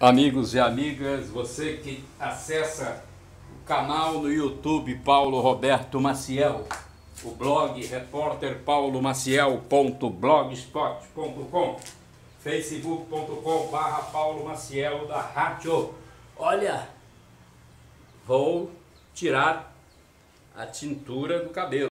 Amigos e amigas, você que acessa o canal no YouTube Paulo Roberto Maciel, o blog repórter Paulo Maciel.blogspot.com, facebook.com barra Paulo Maciel da Rádio. Olha, vou tirar a tintura do cabelo.